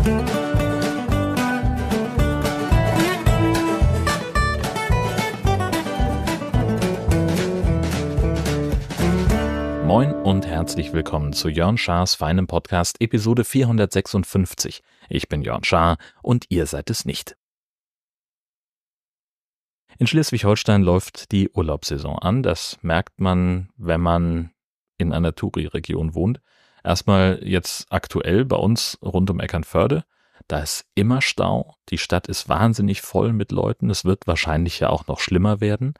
Moin und herzlich willkommen zu Jörn Schars feinem Podcast Episode 456. Ich bin Jörn Schaar und ihr seid es nicht. In Schleswig-Holstein läuft die Urlaubssaison an. Das merkt man, wenn man in einer Touri-Region wohnt. Erstmal jetzt aktuell bei uns rund um Eckernförde. Da ist immer Stau. Die Stadt ist wahnsinnig voll mit Leuten. Es wird wahrscheinlich ja auch noch schlimmer werden.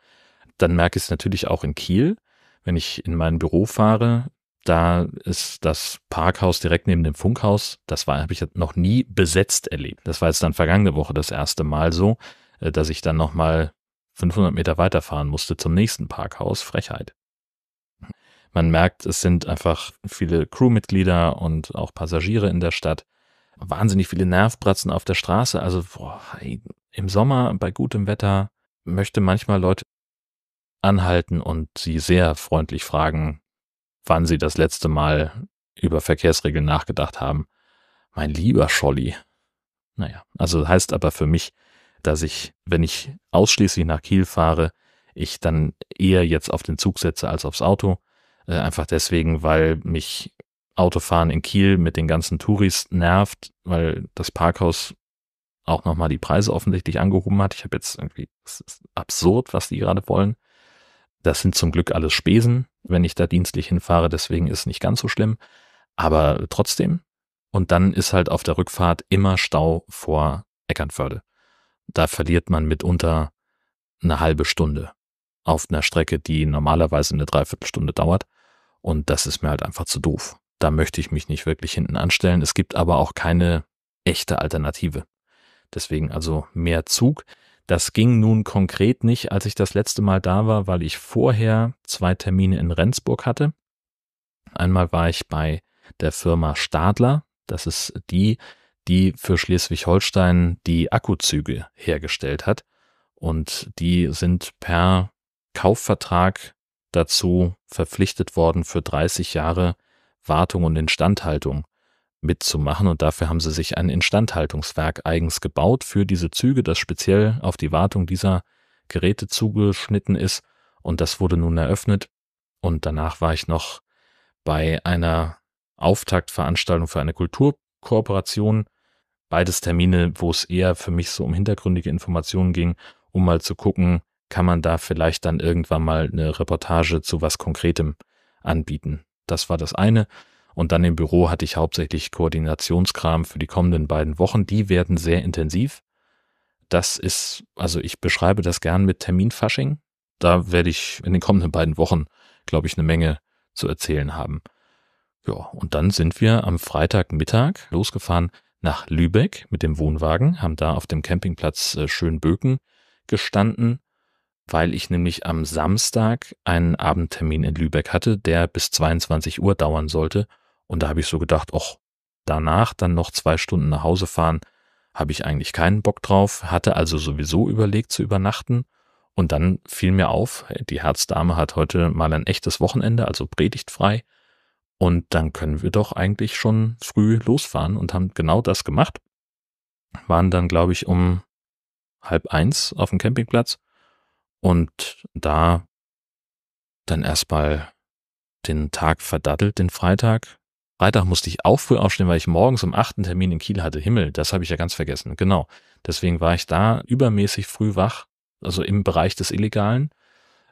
Dann merke ich es natürlich auch in Kiel wenn ich in mein Büro fahre, da ist das Parkhaus direkt neben dem Funkhaus. Das war, habe ich noch nie besetzt erlebt. Das war jetzt dann vergangene Woche das erste Mal so, äh, dass ich dann nochmal 500 Meter weiterfahren musste zum nächsten Parkhaus. Frechheit. Man merkt, es sind einfach viele Crewmitglieder und auch Passagiere in der Stadt. Wahnsinnig viele Nervbratzen auf der Straße. Also boah, im Sommer bei gutem Wetter möchte manchmal Leute anhalten und sie sehr freundlich fragen, wann sie das letzte Mal über Verkehrsregeln nachgedacht haben. Mein lieber Scholli. Naja, also heißt aber für mich, dass ich, wenn ich ausschließlich nach Kiel fahre, ich dann eher jetzt auf den Zug setze als aufs Auto. Äh, einfach deswegen, weil mich Autofahren in Kiel mit den ganzen Touris nervt, weil das Parkhaus auch nochmal die Preise offensichtlich angehoben hat. Ich habe jetzt irgendwie, es ist absurd, was die gerade wollen. Das sind zum Glück alles Spesen, wenn ich da dienstlich hinfahre, deswegen ist es nicht ganz so schlimm. Aber trotzdem. Und dann ist halt auf der Rückfahrt immer Stau vor Eckernförde. Da verliert man mitunter eine halbe Stunde auf einer Strecke, die normalerweise eine Dreiviertelstunde dauert. Und das ist mir halt einfach zu doof. Da möchte ich mich nicht wirklich hinten anstellen. Es gibt aber auch keine echte Alternative. Deswegen also mehr Zug. Das ging nun konkret nicht, als ich das letzte Mal da war, weil ich vorher zwei Termine in Rendsburg hatte. Einmal war ich bei der Firma Stadler. Das ist die, die für Schleswig-Holstein die Akkuzüge hergestellt hat. Und die sind per Kaufvertrag dazu verpflichtet worden, für 30 Jahre Wartung und Instandhaltung mitzumachen. Und dafür haben sie sich ein Instandhaltungswerk eigens gebaut für diese Züge, das speziell auf die Wartung dieser Geräte zugeschnitten ist. Und das wurde nun eröffnet. Und danach war ich noch bei einer Auftaktveranstaltung für eine Kulturkooperation, beides Termine, wo es eher für mich so um hintergründige Informationen ging, um mal zu gucken, kann man da vielleicht dann irgendwann mal eine Reportage zu was Konkretem anbieten. Das war das eine. Und dann im Büro hatte ich hauptsächlich Koordinationskram für die kommenden beiden Wochen. Die werden sehr intensiv. Das ist, also ich beschreibe das gern mit Terminfasching. Da werde ich in den kommenden beiden Wochen, glaube ich, eine Menge zu erzählen haben. Ja, und dann sind wir am Freitagmittag losgefahren nach Lübeck mit dem Wohnwagen, haben da auf dem Campingplatz äh, Schönböken gestanden, weil ich nämlich am Samstag einen Abendtermin in Lübeck hatte, der bis 22 Uhr dauern sollte und da habe ich so gedacht, ach, danach dann noch zwei Stunden nach Hause fahren, habe ich eigentlich keinen Bock drauf, hatte also sowieso überlegt zu übernachten. Und dann fiel mir auf, die Herzdame hat heute mal ein echtes Wochenende, also predigtfrei. Und dann können wir doch eigentlich schon früh losfahren und haben genau das gemacht. Waren dann, glaube ich, um halb eins auf dem Campingplatz und da dann erstmal den Tag verdattelt, den Freitag, Freitag musste ich auch früh aufstehen, weil ich morgens um achten Termin in Kiel hatte. Himmel, das habe ich ja ganz vergessen. Genau. Deswegen war ich da übermäßig früh wach, also im Bereich des Illegalen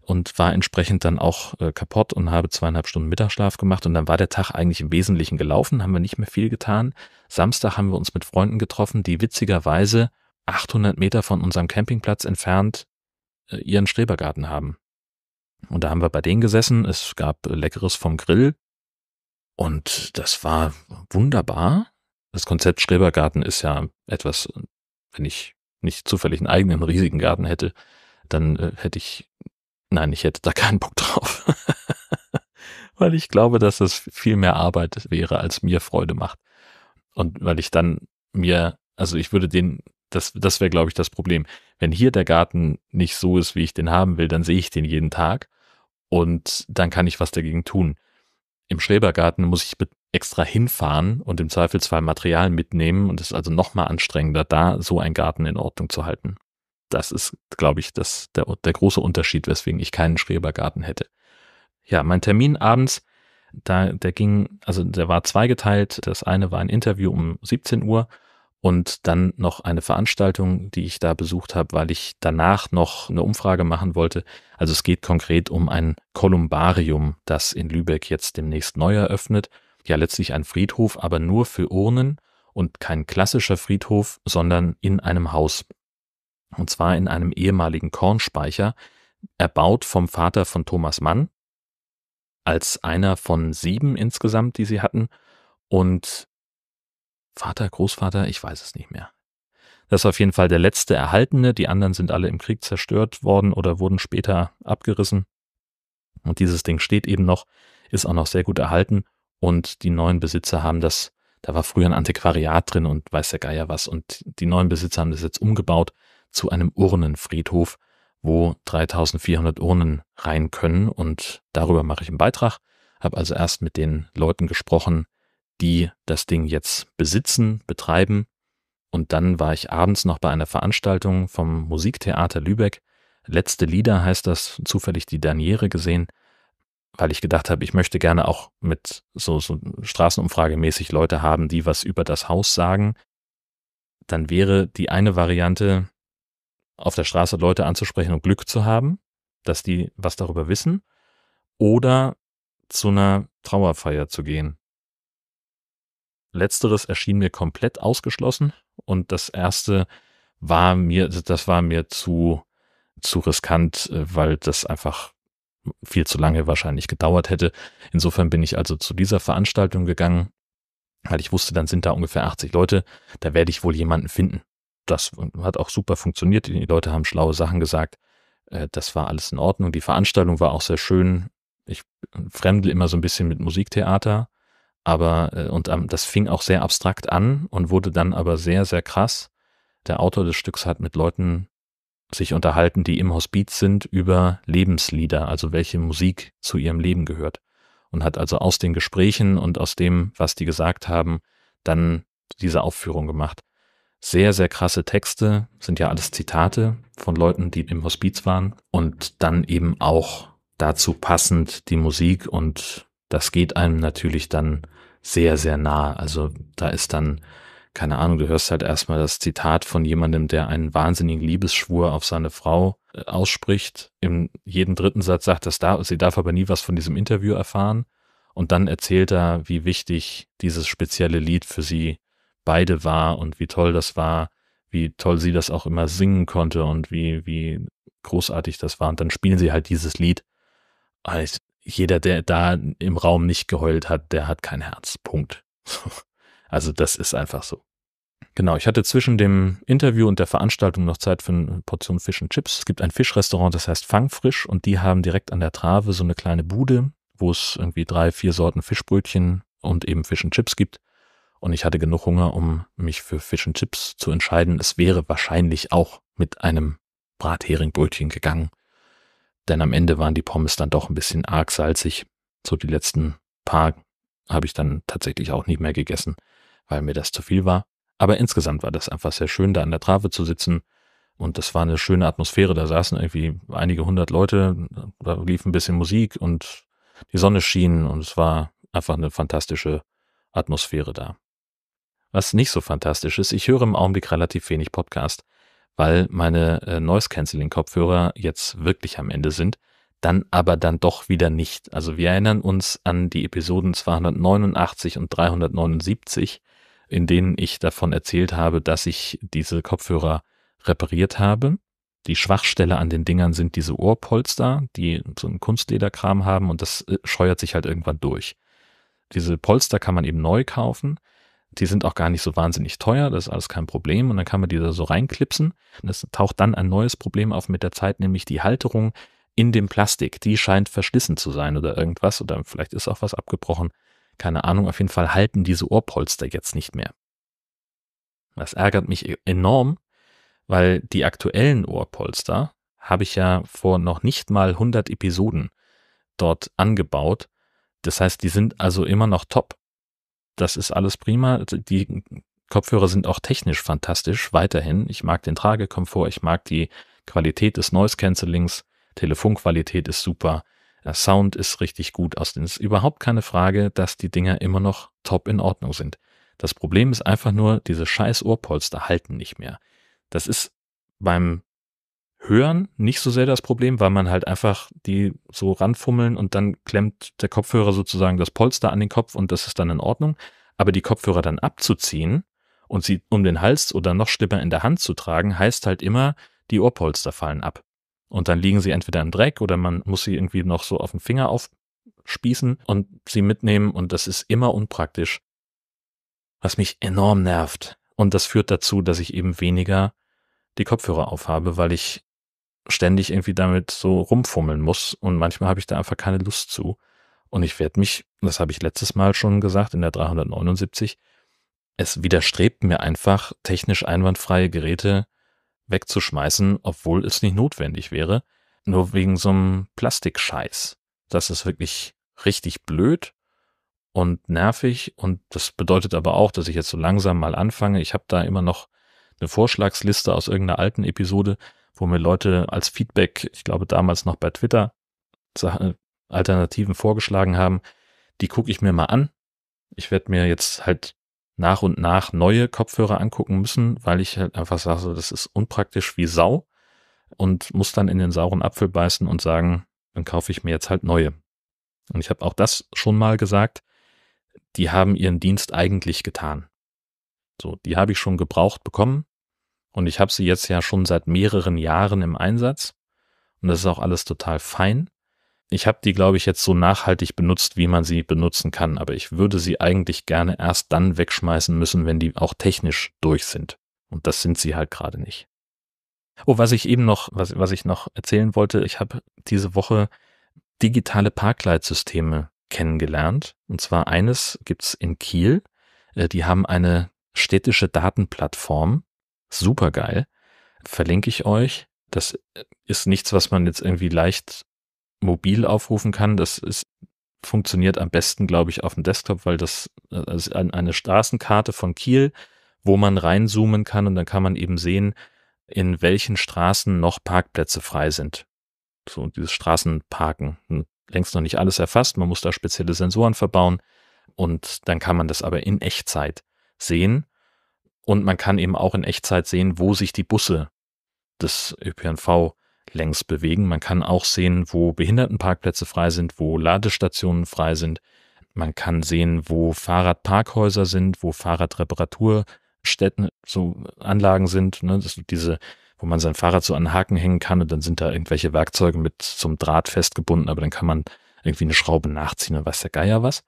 und war entsprechend dann auch äh, kaputt und habe zweieinhalb Stunden Mittagsschlaf gemacht und dann war der Tag eigentlich im Wesentlichen gelaufen, haben wir nicht mehr viel getan. Samstag haben wir uns mit Freunden getroffen, die witzigerweise 800 Meter von unserem Campingplatz entfernt ihren Strebergarten haben. Und da haben wir bei denen gesessen. Es gab Leckeres vom Grill. Und das war wunderbar. Das Konzept Schrebergarten ist ja etwas, wenn ich nicht zufällig einen eigenen riesigen Garten hätte, dann äh, hätte ich, nein, ich hätte da keinen Bock drauf. weil ich glaube, dass das viel mehr Arbeit wäre, als mir Freude macht. Und weil ich dann mir, also ich würde den, das, das wäre, glaube ich, das Problem. Wenn hier der Garten nicht so ist, wie ich den haben will, dann sehe ich den jeden Tag und dann kann ich was dagegen tun. Im Schrebergarten muss ich extra hinfahren und im Zweifelsfall Material mitnehmen und es ist also nochmal anstrengender, da so einen Garten in Ordnung zu halten. Das ist, glaube ich, das, der, der große Unterschied, weswegen ich keinen Schrebergarten hätte. Ja, mein Termin abends, da, der ging, also der war zweigeteilt. Das eine war ein Interview um 17 Uhr und dann noch eine Veranstaltung, die ich da besucht habe, weil ich danach noch eine Umfrage machen wollte. Also es geht konkret um ein Kolumbarium, das in Lübeck jetzt demnächst neu eröffnet. Ja, letztlich ein Friedhof, aber nur für Urnen und kein klassischer Friedhof, sondern in einem Haus. Und zwar in einem ehemaligen Kornspeicher, erbaut vom Vater von Thomas Mann, als einer von sieben insgesamt, die sie hatten. Und Vater, Großvater, ich weiß es nicht mehr. Das ist auf jeden Fall der letzte erhaltene. Die anderen sind alle im Krieg zerstört worden oder wurden später abgerissen. Und dieses Ding steht eben noch, ist auch noch sehr gut erhalten. Und die neuen Besitzer haben das, da war früher ein Antiquariat drin und weiß der Geier was. Und die neuen Besitzer haben das jetzt umgebaut zu einem Urnenfriedhof, wo 3400 Urnen rein können. Und darüber mache ich einen Beitrag. Habe also erst mit den Leuten gesprochen, die das Ding jetzt besitzen, betreiben. Und dann war ich abends noch bei einer Veranstaltung vom Musiktheater Lübeck. Letzte Lieder heißt das, zufällig die Daniere gesehen, weil ich gedacht habe, ich möchte gerne auch mit so, so Straßenumfragemäßig Leute haben, die was über das Haus sagen. Dann wäre die eine Variante, auf der Straße Leute anzusprechen und Glück zu haben, dass die was darüber wissen, oder zu einer Trauerfeier zu gehen. Letzteres erschien mir komplett ausgeschlossen und das erste war mir, das war mir zu, zu riskant, äh, weil das einfach viel zu lange wahrscheinlich gedauert hätte. Insofern bin ich also zu dieser Veranstaltung gegangen, weil ich wusste, dann sind da ungefähr 80 Leute, da werde ich wohl jemanden finden. Das hat auch super funktioniert, die Leute haben schlaue Sachen gesagt, äh, das war alles in Ordnung. Die Veranstaltung war auch sehr schön. Ich fremdle immer so ein bisschen mit Musiktheater aber, äh, und ähm, das fing auch sehr abstrakt an und wurde dann aber sehr, sehr krass. Der Autor des Stücks hat mit Leuten sich unterhalten, die im Hospiz sind, über Lebenslieder, also welche Musik zu ihrem Leben gehört. Und hat also aus den Gesprächen und aus dem, was die gesagt haben, dann diese Aufführung gemacht. Sehr, sehr krasse Texte, sind ja alles Zitate von Leuten, die im Hospiz waren. Und dann eben auch dazu passend die Musik und das geht einem natürlich dann sehr, sehr nah. Also da ist dann, keine Ahnung, du hörst halt erstmal das Zitat von jemandem, der einen wahnsinnigen Liebesschwur auf seine Frau äh, ausspricht. Im jeden dritten Satz sagt das da, sie darf aber nie was von diesem Interview erfahren. Und dann erzählt er, wie wichtig dieses spezielle Lied für sie beide war und wie toll das war, wie toll sie das auch immer singen konnte und wie, wie großartig das war. Und dann spielen sie halt dieses Lied. Also jeder, der da im Raum nicht geheult hat, der hat kein Herz. Punkt. Also das ist einfach so. Genau, ich hatte zwischen dem Interview und der Veranstaltung noch Zeit für eine Portion Fisch und Chips. Es gibt ein Fischrestaurant, das heißt Fangfrisch und die haben direkt an der Trave so eine kleine Bude, wo es irgendwie drei, vier Sorten Fischbrötchen und eben Fisch und Chips gibt. Und ich hatte genug Hunger, um mich für Fisch und Chips zu entscheiden. Es wäre wahrscheinlich auch mit einem Bratheringbbrötchen gegangen denn am Ende waren die Pommes dann doch ein bisschen arg salzig. So die letzten paar habe ich dann tatsächlich auch nicht mehr gegessen, weil mir das zu viel war. Aber insgesamt war das einfach sehr schön, da an der Trave zu sitzen. Und das war eine schöne Atmosphäre. Da saßen irgendwie einige hundert Leute, da lief ein bisschen Musik und die Sonne schien und es war einfach eine fantastische Atmosphäre da. Was nicht so fantastisch ist, ich höre im Augenblick relativ wenig Podcast weil meine äh, Noise-Canceling-Kopfhörer jetzt wirklich am Ende sind, dann aber dann doch wieder nicht. Also wir erinnern uns an die Episoden 289 und 379, in denen ich davon erzählt habe, dass ich diese Kopfhörer repariert habe. Die Schwachstelle an den Dingern sind diese Ohrpolster, die so einen Kunstlederkram haben und das äh, scheuert sich halt irgendwann durch. Diese Polster kann man eben neu kaufen die sind auch gar nicht so wahnsinnig teuer, das ist alles kein Problem. Und dann kann man die da so reinklipsen. Und es taucht dann ein neues Problem auf mit der Zeit, nämlich die Halterung in dem Plastik. Die scheint verschlissen zu sein oder irgendwas. Oder vielleicht ist auch was abgebrochen. Keine Ahnung. Auf jeden Fall halten diese Ohrpolster jetzt nicht mehr. Das ärgert mich enorm, weil die aktuellen Ohrpolster habe ich ja vor noch nicht mal 100 Episoden dort angebaut. Das heißt, die sind also immer noch top. Das ist alles prima. Die Kopfhörer sind auch technisch fantastisch, weiterhin. Ich mag den Tragekomfort, ich mag die Qualität des Noise Cancellings, Telefonqualität ist super, der Sound ist richtig gut. Es ist überhaupt keine Frage, dass die Dinger immer noch top in Ordnung sind. Das Problem ist einfach nur, diese scheiß Ohrpolster halten nicht mehr. Das ist beim Hören nicht so sehr das Problem, weil man halt einfach die so ranfummeln und dann klemmt der Kopfhörer sozusagen das Polster an den Kopf und das ist dann in Ordnung. Aber die Kopfhörer dann abzuziehen und sie um den Hals oder noch schlimmer in der Hand zu tragen, heißt halt immer, die Ohrpolster fallen ab. Und dann liegen sie entweder im Dreck oder man muss sie irgendwie noch so auf den Finger aufspießen und sie mitnehmen und das ist immer unpraktisch. Was mich enorm nervt. Und das führt dazu, dass ich eben weniger die Kopfhörer aufhabe, weil ich ständig irgendwie damit so rumfummeln muss und manchmal habe ich da einfach keine Lust zu. Und ich werde mich, das habe ich letztes Mal schon gesagt, in der 379, es widerstrebt mir einfach, technisch einwandfreie Geräte wegzuschmeißen, obwohl es nicht notwendig wäre, nur wegen so einem Plastikscheiß. Das ist wirklich richtig blöd und nervig und das bedeutet aber auch, dass ich jetzt so langsam mal anfange. Ich habe da immer noch eine Vorschlagsliste aus irgendeiner alten Episode, wo mir Leute als Feedback, ich glaube damals noch bei Twitter, Alternativen vorgeschlagen haben. Die gucke ich mir mal an. Ich werde mir jetzt halt nach und nach neue Kopfhörer angucken müssen, weil ich halt einfach sage, das ist unpraktisch wie Sau und muss dann in den sauren Apfel beißen und sagen, dann kaufe ich mir jetzt halt neue. Und ich habe auch das schon mal gesagt, die haben ihren Dienst eigentlich getan. So, die habe ich schon gebraucht bekommen und ich habe sie jetzt ja schon seit mehreren Jahren im Einsatz und das ist auch alles total fein. Ich habe die, glaube ich, jetzt so nachhaltig benutzt, wie man sie benutzen kann, aber ich würde sie eigentlich gerne erst dann wegschmeißen müssen, wenn die auch technisch durch sind. Und das sind sie halt gerade nicht. Oh, was ich eben noch, was, was ich noch erzählen wollte, ich habe diese Woche digitale Parkleitsysteme kennengelernt. Und zwar eines gibt's in Kiel. Äh, die haben eine städtische Datenplattform. Supergeil. Verlinke ich euch. Das ist nichts, was man jetzt irgendwie leicht mobil aufrufen kann. Das ist, funktioniert am besten, glaube ich, auf dem Desktop, weil das, das ist eine Straßenkarte von Kiel, wo man reinzoomen kann und dann kann man eben sehen, in welchen Straßen noch Parkplätze frei sind. So dieses Straßenparken. Hm, längst noch nicht alles erfasst, man muss da spezielle Sensoren verbauen und dann kann man das aber in Echtzeit sehen und man kann eben auch in Echtzeit sehen, wo sich die Busse des ÖPNV längs bewegen. Man kann auch sehen, wo Behindertenparkplätze frei sind, wo Ladestationen frei sind. Man kann sehen, wo Fahrradparkhäuser sind, wo Fahrradreparaturstätten, so Anlagen sind. Ne? Das sind diese, wo man sein Fahrrad so an den Haken hängen kann und dann sind da irgendwelche Werkzeuge mit zum Draht festgebunden, aber dann kann man irgendwie eine Schraube nachziehen und weiß der Geier was.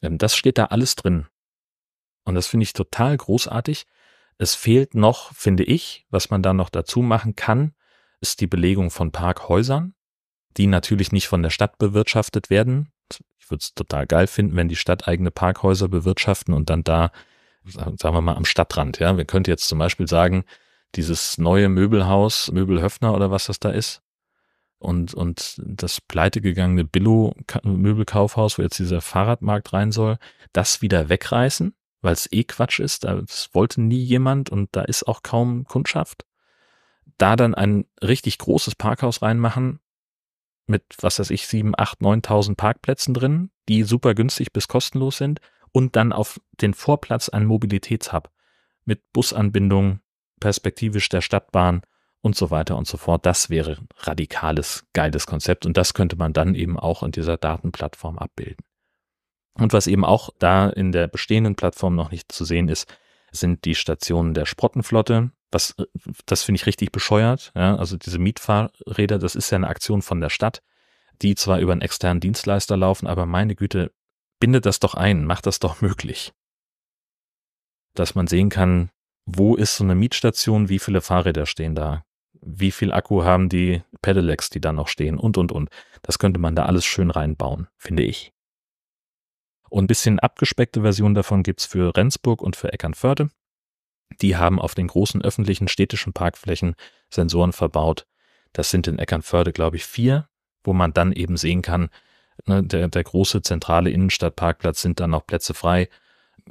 Ähm, das steht da alles drin. Und das finde ich total großartig. Es fehlt noch, finde ich, was man da noch dazu machen kann, ist die Belegung von Parkhäusern, die natürlich nicht von der Stadt bewirtschaftet werden. Ich würde es total geil finden, wenn die Stadt eigene Parkhäuser bewirtschaften und dann da, sagen wir mal, am Stadtrand, ja. Wir könnten jetzt zum Beispiel sagen, dieses neue Möbelhaus, Möbelhöfner oder was das da ist, und, und das pleitegegangene Billo-Möbelkaufhaus, wo jetzt dieser Fahrradmarkt rein soll, das wieder wegreißen, weil es eh Quatsch ist. Das wollte nie jemand und da ist auch kaum Kundschaft da dann ein richtig großes Parkhaus reinmachen mit, was weiß ich, sieben, acht, neuntausend Parkplätzen drin, die super günstig bis kostenlos sind und dann auf den Vorplatz ein Mobilitätshub mit Busanbindung, perspektivisch der Stadtbahn und so weiter und so fort. Das wäre radikales, geiles Konzept und das könnte man dann eben auch in dieser Datenplattform abbilden. Und was eben auch da in der bestehenden Plattform noch nicht zu sehen ist, sind die Stationen der Sprottenflotte. Was, das finde ich richtig bescheuert. Ja? Also diese Mietfahrräder, das ist ja eine Aktion von der Stadt, die zwar über einen externen Dienstleister laufen, aber meine Güte, bindet das doch ein, macht das doch möglich. Dass man sehen kann, wo ist so eine Mietstation, wie viele Fahrräder stehen da, wie viel Akku haben die Pedelecs, die da noch stehen und, und, und. Das könnte man da alles schön reinbauen, finde ich. Und ein bisschen abgespeckte Version davon gibt's für Rendsburg und für Eckernförde. Die haben auf den großen öffentlichen städtischen Parkflächen Sensoren verbaut. Das sind in Eckernförde, glaube ich, vier, wo man dann eben sehen kann, ne, der, der große zentrale Innenstadtparkplatz sind dann noch Plätze frei.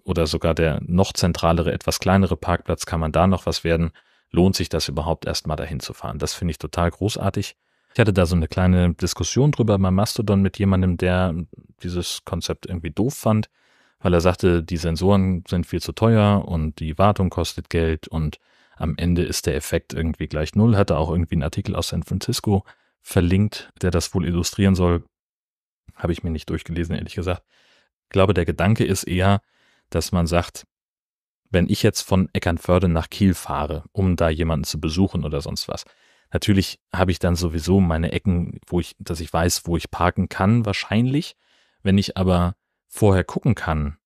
oder sogar der noch zentralere, etwas kleinere Parkplatz, kann man da noch was werden? Lohnt sich das überhaupt erstmal dahin zu fahren? Das finde ich total großartig. Ich hatte da so eine kleine Diskussion drüber bei Mastodon mit jemandem, der dieses Konzept irgendwie doof fand, weil er sagte, die Sensoren sind viel zu teuer und die Wartung kostet Geld und am Ende ist der Effekt irgendwie gleich null. Hatte auch irgendwie einen Artikel aus San Francisco verlinkt, der das wohl illustrieren soll. Habe ich mir nicht durchgelesen, ehrlich gesagt. Ich glaube, der Gedanke ist eher, dass man sagt, wenn ich jetzt von Eckernförde nach Kiel fahre, um da jemanden zu besuchen oder sonst was, natürlich habe ich dann sowieso meine Ecken, wo ich, dass ich weiß, wo ich parken kann, wahrscheinlich. Wenn ich aber vorher gucken kann,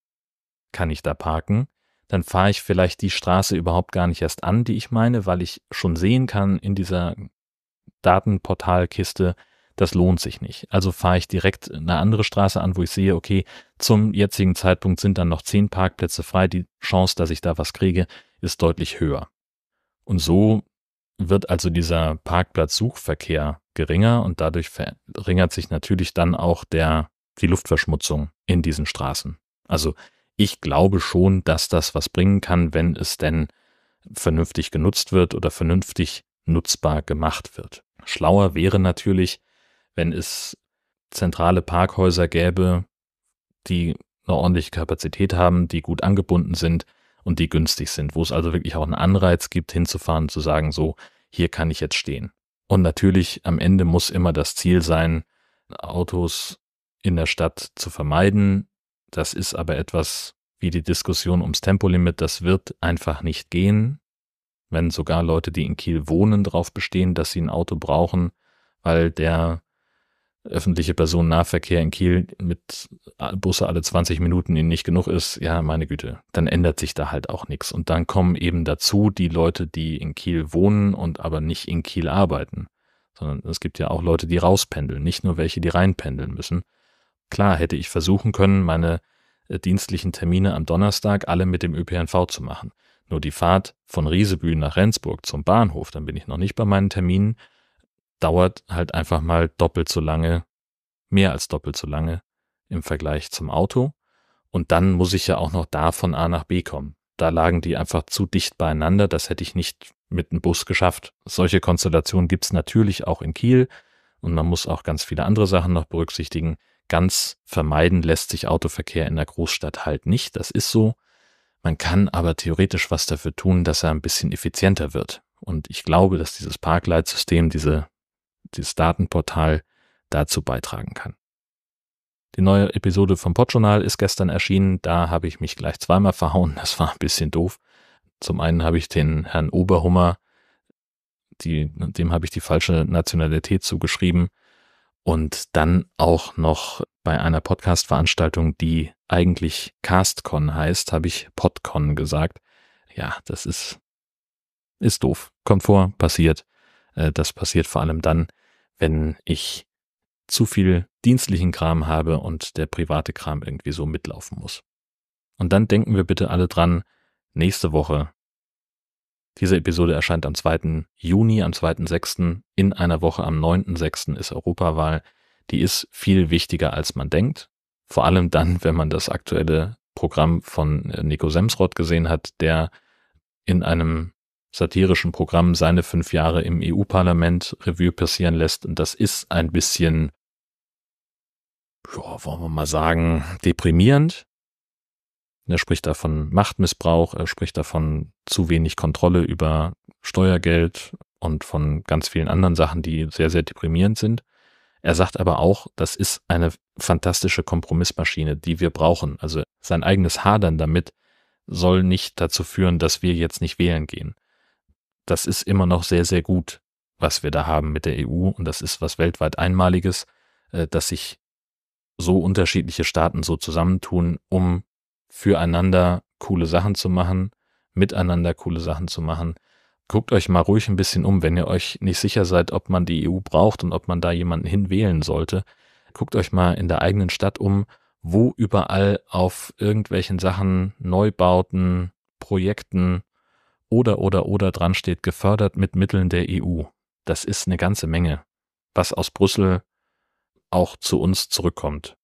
kann ich da parken, dann fahre ich vielleicht die Straße überhaupt gar nicht erst an, die ich meine, weil ich schon sehen kann in dieser Datenportalkiste, das lohnt sich nicht. Also fahre ich direkt eine andere Straße an, wo ich sehe, okay, zum jetzigen Zeitpunkt sind dann noch zehn Parkplätze frei, die Chance, dass ich da was kriege, ist deutlich höher. Und so wird also dieser Parkplatzsuchverkehr geringer und dadurch verringert sich natürlich dann auch der, die Luftverschmutzung in diesen Straßen. Also ich glaube schon, dass das was bringen kann, wenn es denn vernünftig genutzt wird oder vernünftig nutzbar gemacht wird. Schlauer wäre natürlich, wenn es zentrale Parkhäuser gäbe, die eine ordentliche Kapazität haben, die gut angebunden sind und die günstig sind, wo es also wirklich auch einen Anreiz gibt, hinzufahren und zu sagen, so, hier kann ich jetzt stehen. Und natürlich am Ende muss immer das Ziel sein, Autos in der Stadt zu vermeiden. Das ist aber etwas wie die Diskussion ums Tempolimit, das wird einfach nicht gehen wenn sogar Leute, die in Kiel wohnen, darauf bestehen, dass sie ein Auto brauchen, weil der öffentliche Personennahverkehr in Kiel mit Busse alle 20 Minuten ihnen nicht genug ist, ja, meine Güte, dann ändert sich da halt auch nichts. Und dann kommen eben dazu die Leute, die in Kiel wohnen und aber nicht in Kiel arbeiten, sondern es gibt ja auch Leute, die rauspendeln, nicht nur welche, die reinpendeln müssen. Klar hätte ich versuchen können, meine äh, dienstlichen Termine am Donnerstag alle mit dem ÖPNV zu machen. Nur die Fahrt von Riesebühl nach Rendsburg zum Bahnhof, dann bin ich noch nicht bei meinen Terminen, dauert halt einfach mal doppelt so lange, mehr als doppelt so lange im Vergleich zum Auto. Und dann muss ich ja auch noch da von A nach B kommen. Da lagen die einfach zu dicht beieinander, das hätte ich nicht mit einem Bus geschafft. Solche Konstellationen gibt's natürlich auch in Kiel und man muss auch ganz viele andere Sachen noch berücksichtigen. Ganz vermeiden lässt sich Autoverkehr in der Großstadt halt nicht, das ist so. Man kann aber theoretisch was dafür tun, dass er ein bisschen effizienter wird. Und ich glaube, dass dieses Parkleitsystem, diese, dieses Datenportal dazu beitragen kann. Die neue Episode vom Podjournal ist gestern erschienen. Da habe ich mich gleich zweimal verhauen. Das war ein bisschen doof. Zum einen habe ich den Herrn Oberhummer, die, dem habe ich die falsche Nationalität zugeschrieben. Und dann auch noch bei einer Podcast-Veranstaltung, die eigentlich Castcon heißt, habe ich Podcon gesagt. Ja, das ist, ist doof. Kommt vor, passiert. Äh, das passiert vor allem dann, wenn ich zu viel dienstlichen Kram habe und der private Kram irgendwie so mitlaufen muss. Und dann denken wir bitte alle dran, nächste Woche, diese Episode erscheint am 2. Juni, am 2.6. In einer Woche am 9.6. ist Europawahl die ist viel wichtiger, als man denkt. Vor allem dann, wenn man das aktuelle Programm von äh, Nico Semsrott gesehen hat, der in einem satirischen Programm seine fünf Jahre im EU-Parlament Revue passieren lässt. Und das ist ein bisschen, ja, wollen wir mal sagen, deprimierend. Er spricht da von Machtmissbrauch, er spricht davon zu wenig Kontrolle über Steuergeld und von ganz vielen anderen Sachen, die sehr, sehr deprimierend sind. Er sagt aber auch, das ist eine fantastische Kompromissmaschine, die wir brauchen. Also sein eigenes Hadern damit soll nicht dazu führen, dass wir jetzt nicht wählen gehen. Das ist immer noch sehr, sehr gut, was wir da haben mit der EU und das ist was weltweit Einmaliges, äh, dass sich so unterschiedliche Staaten so zusammentun, um füreinander coole Sachen zu machen, miteinander coole Sachen zu machen guckt euch mal ruhig ein bisschen um, wenn ihr euch nicht sicher seid, ob man die EU braucht und ob man da jemanden hinwählen sollte. Guckt euch mal in der eigenen Stadt um, wo überall auf irgendwelchen Sachen, Neubauten, Projekten oder oder oder dran steht, gefördert mit Mitteln der EU. Das ist eine ganze Menge, was aus Brüssel auch zu uns zurückkommt.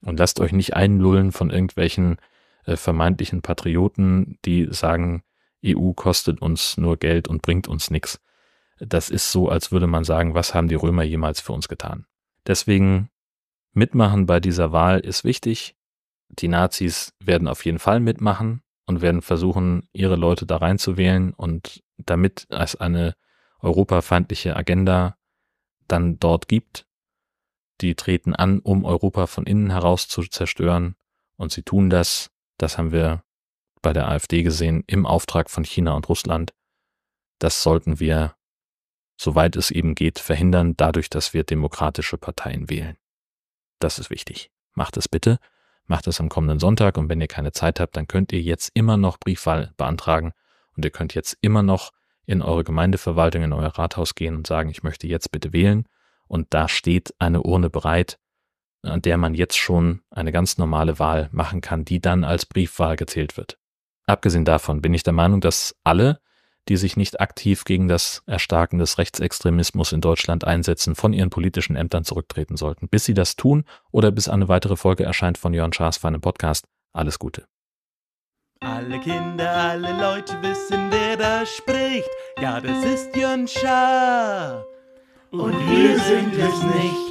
Und lasst euch nicht einlullen von irgendwelchen äh, vermeintlichen Patrioten, die sagen, EU kostet uns nur Geld und bringt uns nichts. Das ist so, als würde man sagen, was haben die Römer jemals für uns getan? Deswegen mitmachen bei dieser Wahl ist wichtig. Die Nazis werden auf jeden Fall mitmachen und werden versuchen, ihre Leute da reinzuwählen und damit es eine europafeindliche Agenda dann dort gibt. Die treten an, um Europa von innen heraus zu zerstören und sie tun das, das haben wir bei der AfD gesehen, im Auftrag von China und Russland. Das sollten wir, soweit es eben geht, verhindern, dadurch, dass wir demokratische Parteien wählen. Das ist wichtig. Macht es bitte. Macht es am kommenden Sonntag und wenn ihr keine Zeit habt, dann könnt ihr jetzt immer noch Briefwahl beantragen und ihr könnt jetzt immer noch in eure Gemeindeverwaltung, in euer Rathaus gehen und sagen, ich möchte jetzt bitte wählen und da steht eine Urne bereit, an der man jetzt schon eine ganz normale Wahl machen kann, die dann als Briefwahl gezählt wird. Abgesehen davon bin ich der Meinung, dass alle, die sich nicht aktiv gegen das Erstarken des Rechtsextremismus in Deutschland einsetzen, von ihren politischen Ämtern zurücktreten sollten. Bis sie das tun oder bis eine weitere Folge erscheint von Jörn Schaas für einen Podcast. Alles Gute. Alle Kinder, alle Leute wissen, wer da spricht. Ja, das ist Jörn Schaar. Und wir sind es nicht.